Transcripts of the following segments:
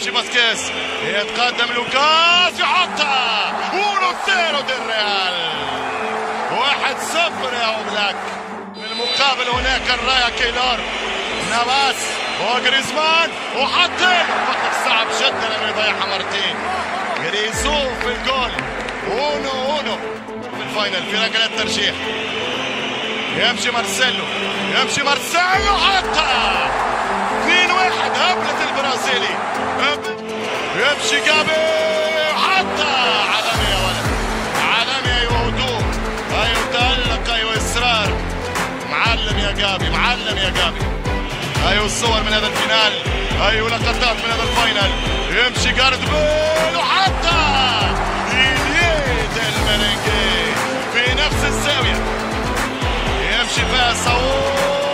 يمشي باسكيز يتقدم لوكاس يحطها. اونو سيرو دي الريال واحد صفر يا اوبلاك في المقابل هناك الرايا كيلار نافاس وجريزمان وحطين وقت صعب جدا إنه يضيعها مرتين. جريزو في الجول. أونو أونو. في الفاينل. في ركلات ترجيح يمشي مارسيلو. يمشي مارسيلو. حطها. 2 واحد هبلة البرازيلي. يمشي جابي حطها عالمي يا ولد. عالمي أيوه هدوء. أيوه تألق أيوه إصرار. معلم يا جابي معلم يا جابي. أيوه الصور من هذا الفينال. أيوه لقطات من هذا الفاينل. يمشي جارد بيل وحتى إليد الملنجي في نفس الزاوية. يمشي فيها صول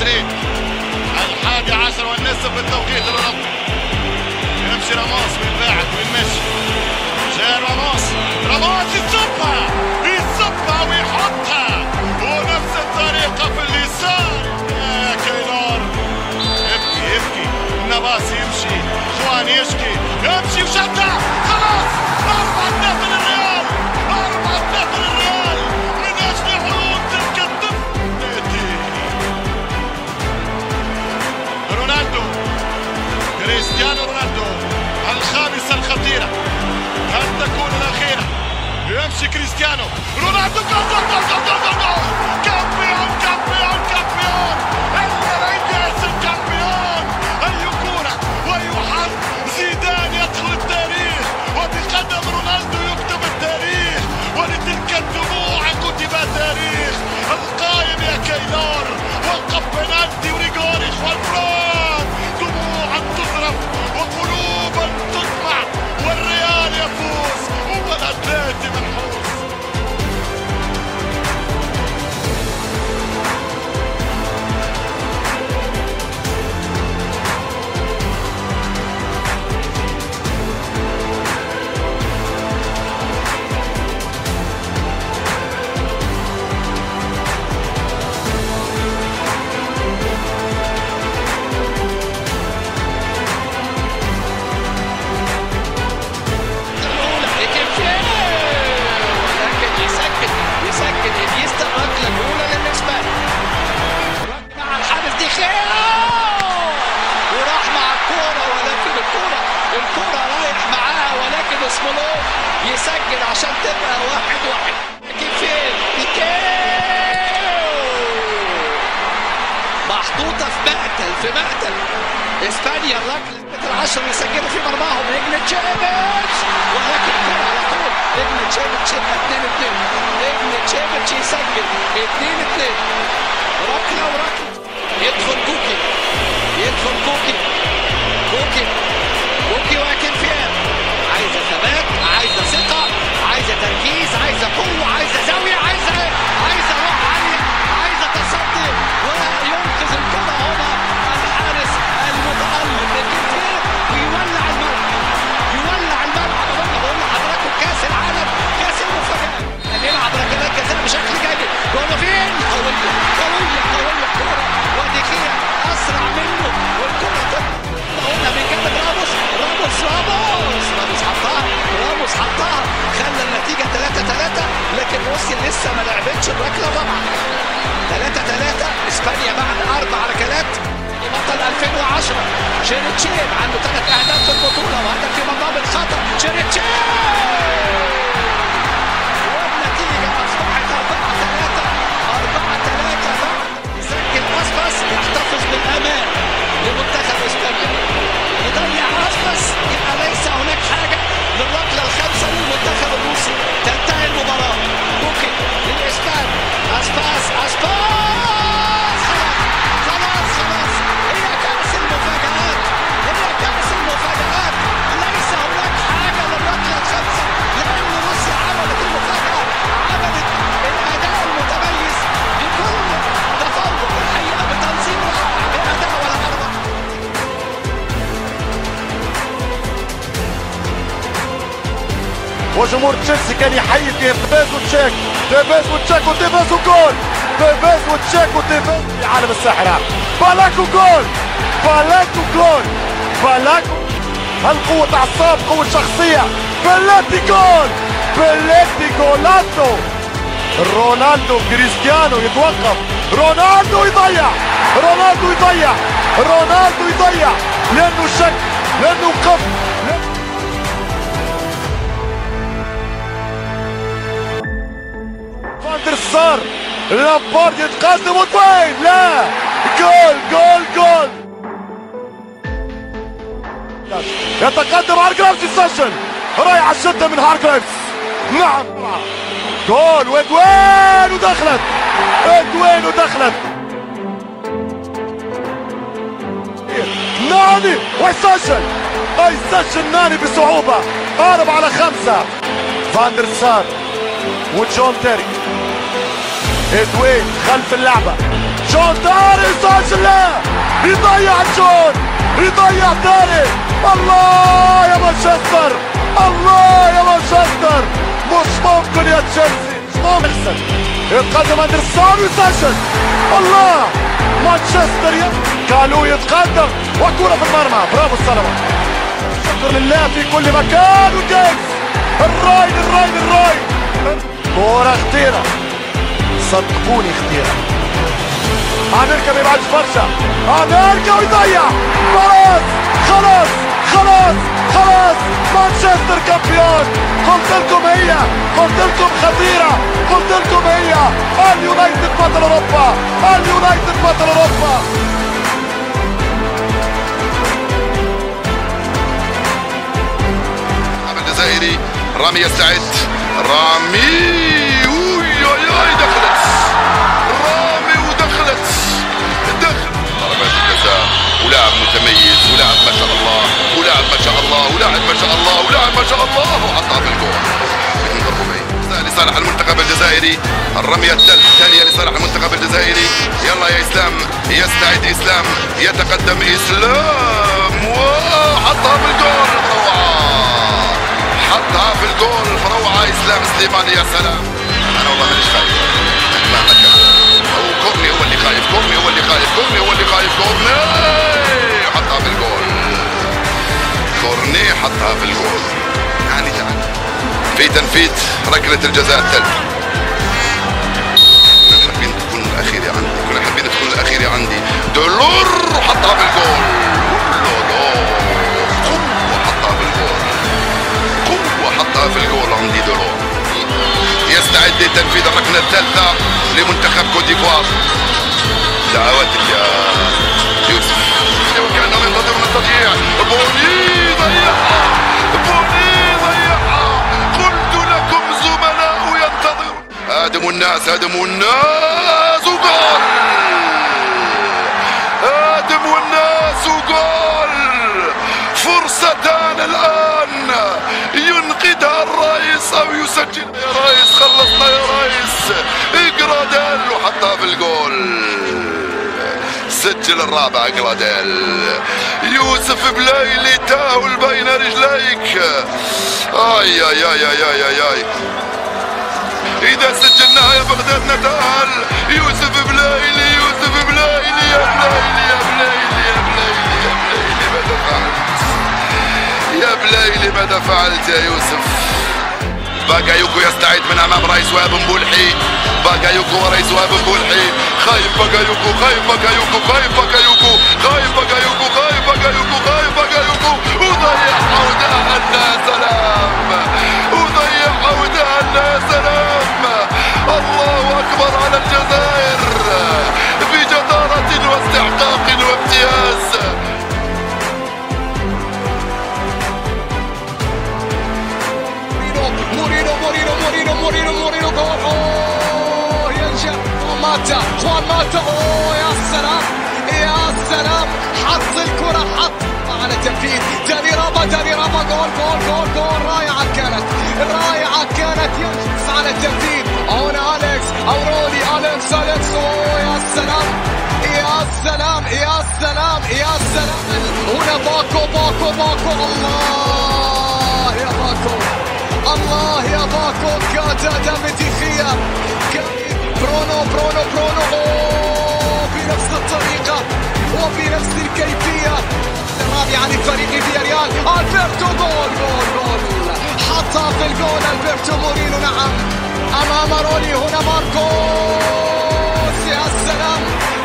مدريد الحادي عشر والنصف بالتوقيت الأوروبي يمشي راموس بالباعد بالمشي جاء راموس. راموس يصبها. يصبها ويحطها. ونفس الطريقة في اليسار. يا كيلار يبكي يبكي. نباس يمشي. خوان يشكي. يمشي وشدها عشان تبقى واحد واحد. لكن فين؟ محطوطة في مقتل في مقتل. إسبانيا الركله العشر يسجلوا في مرماهم. ابن تشيفيتش ولكن الكره على طول. تشيفيتش يبقى 2 2 ابن تشيفيتش يسجل 2 2 ركله وركله يدخل كوكي. يدخل كوكي. كوكي. كوكي ولكن فين؟ عايزة ثبات عايزة ثقة. تركيز عايزة قوة عايزة زاوية عايزه عايزة روح عالية عايزة تصدي وينقذ الكرة هنا الحارس المتألق. لكن فين ويولع الملعب يولع الملعب. أنا بقول لحضراتكم كأس العالم كأس المفاجآت. نلعب ركلات جزاء بشكل جيد. جول فين؟ قوية قوية قوية كورة. وديكيا أسرع منه والكره تطلع قلنا من جنب راموس. راموس راموس راموس حطها راموس حطها. روسيا لسه ما لعبتش الركلة طبعا. 3 3 إسبانيا بعد أربع ركلات. بطل 2010 شيريتشين عنده ثلاث أهداف في البطولة وهدف في مرمى الخطأ شيريتشين والنتيجه اصبحت 4 3 4 3 يسجل اسباس يحتفظ بالأمان لمنتخب وجمهور تشيلسي كان يحيي تيفيز وتشيك تيفيز وتشيك وتيفيز وجول. تيفيز وتشيك وتيفيز في عالم الساحرة. بالاكو جول بالاكو جول بالاكو هل قوة أعصاب قوة شخصية. بلاتي جول. بلاتي جولاتو. رونالدو كريستيانو يتوقف. رونالدو يضيع. رونالدو يضيع. رونالدو يضيع. لأنه شك. لأنه قف. فاندر سار لامبارد يتقدم وين لا. جول جول جول. يتقدم هارجرافز يسجل رايح الشده من هارجرافز نعم. جول وإدوين ودخلت. إدوين ودخلت. ناني ويسجل يسجل ناني بصعوبة. قارب على خمسة. فاندر سار وجون تيري. ادوين خلف اللعبة. جون تيري يسجل لا يضيع جون يضيع تيري الله يا مانشستر. الله يا مانشستر. مش ممكن يا تشيلسي. مش ممكن. يتقدم اندرسون ويسجل الله. مانشستر ي... كالو يتقدم. وكرة في المرمى. برافو السلامة. شكر لله في كل مكان. وجيمس. الرايد الرايد الرايد. كورة خطيرة. صدقوني خطيرة آمريكا ما يبعدش برشا آمريكا ويضيع خلاص خلاص خلاص خلاص. مانشستر كامبيون. قلت لكم هي قلت لكم خطيرة. قلت لكم هي. اليونايتد بطل أوروبا. اليونايتد بطل أوروبا. الجزائري رامي يستعد. رامي! متميز ولاعب ما شاء الله ولاعب ما شاء الله ولاعب ما شاء الله ولاعب ما شاء الله. وحطها في الجول لصالح المنتخب الجزائري. الرمية الثانية لصالح المنتخب الجزائري. يلا يا إسلام يستعد إسلام. يتقدم إسلام. وحطها في الجول روعة حطها في الجول روعة إسلام سليماني يا سلام. أنا والله مانيش خايف مهما كان كورني هو اللي خايف كورني هو اللي خايف كورني هو اللي خايف كورني حطها في الجول. كورني حطها في الجول. يعني تعال في تنفيذ ركلة الجزاء الثالثة كنا حابين تكون الأخيرة عندي كنا حابين تكون الأخيرة عندي. دولور حطها في الجول. قوة حطها في الجول. قوة حطها في الجول أندي دولور. يستعد لتنفيذ الركلة الثالثة. لمنتخب كوت ديفوار. دعواتك يا يوسف. وكأنهم ينتظرون التضييع بوني ضيعها بوني ضيعها قلت لكم زملاء ينتظر هادم الناس هادم الناس وجول. هادم والناس وجول. فرصتان الآن ينقذها الرئيس أو يسجل يا رئيس سجل الرابع جراديل يوسف بلايلي تاول بين رجليك. آي آي آي آي آي آي, آي. إذا سجلناها يا بغداد نتأهل. يوسف بلايلي يوسف بلايلي يا بلايلي يا بلايلي يا بلايلي يا بلايلي ماذا فعلت؟ يا بلايلي ماذا فعلت يا يوسف؟ باكايوكو يستعد من أمام رايس وهاب مبولحي باكايوكو ورايس وهاب مبولحي خايف باكايوكو خايف باكايوكو خايف باكايوكو خايف باكايوكو خايف باكايوكو خايف باكايوكو وضيعها ودهنا يا سلام. وضيعها ودهنا يا سلام. الله أكبر على الجزائر. اوه يا سلام يا سلام يا سلام يا سلام هنا باكو باكو باكو الله يا باكو الله يا باكو دافيد ديخيا برونو برونو برونو بنفس الطريقة لفريق فياريال البرتو جول جول جول حطها في الجول البرتو مورينو نعم امام رولي هنا ماركوس يا سلام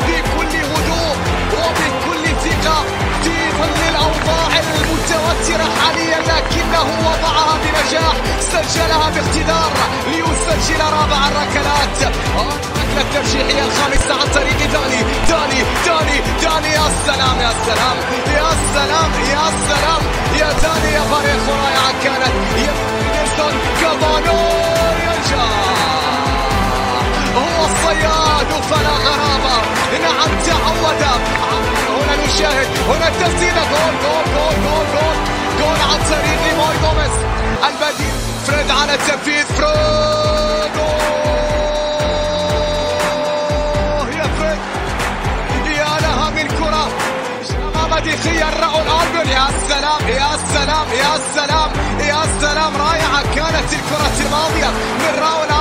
بكل هدوء وبكل ثقة. في ظل الاوضاع المتوترة حاليا لكنه وضعها بنجاح. سجلها باقتدار ليسجل رابع الركلات. الركله الترجيحيه الخامسة عن طريق داني. داني داني داني يا سلام يا سلام يا سلام يا سلام. يا داني يا فريق رائعه كانت. يا إدينسون كافاني. فلا غرابة. نعم تعود. هنا نشاهد. هنا التسديدة. جول جول جول جول جول. جول عن طريق موي جوميز البديل. فريد على التنفيذ. فريد. يا فريد. يا لها من كرة. أمام ديخيا راؤول ألبيول يا سلام يا سلام يا سلام يا سلام. رائعة كانت الكرة الماضية من راؤول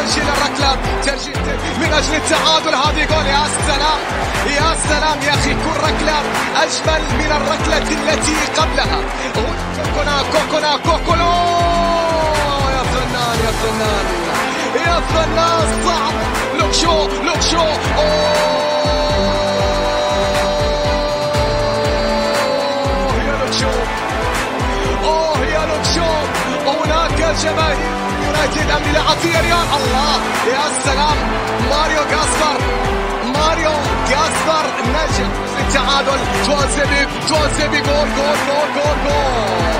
ليسجل الركلة ترجيح من أجل التعادل. هذه جول يا سلام يا سلام يا أخي. كل ركلة أجمل من الركلة التي قبلها. كوكونا كوكونا كوكولو. يا فنان يا فنان. يا فنان صعب. لوك شو لوك شو أوه يا لوك شو اوه يا لوك شو هناك جماهير يونايتد ام لعطيه ريال الله يا سلام. ماريو جاسبر ماريو جاسبر. نجح في التعادل. توزبي توزبي جول جول جول جول جول.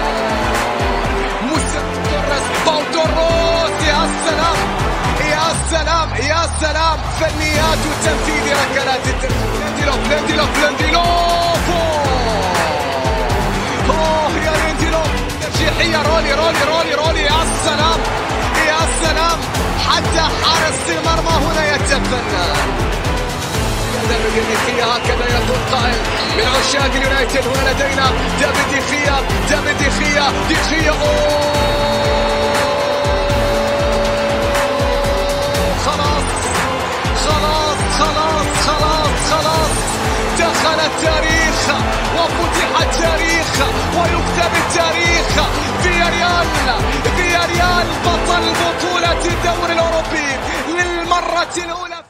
موسى توريس باو توريس. يا سلام يا سلام يا سلام. فنيات وتنفيذ ركلات التسديد لينديلوف لينديلوف لينديلوف أوه يا لينديلوف ترجيحية. رولي رولي رولي رولي حتى حارس المرمى هنا يتفنن دافيد هكذا يقول قائل. من عشاق اليونايتد هنا لدينا دافيد ديخيا دافيد ديخيا ديخيا خلاص خلاص خلاص خلاص خلاص. دخل التاريخ وفتح التاريخ ويكتب التاريخ فياريال فياريال بطل بطولة الدوري الأوروبي للمرة الأولى.